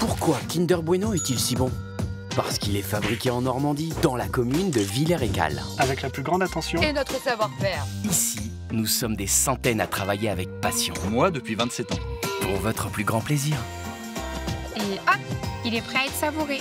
Pourquoi Kinder Bueno est-il si bon? Parce qu'il est fabriqué en Normandie, dans la commune de Villers-et-Cales. Avec la plus grande attention. Et notre savoir-faire. Ici, nous sommes des centaines à travailler avec passion. Moi, depuis 27 ans. Pour votre plus grand plaisir. Et hop, il est prêt à être savouré.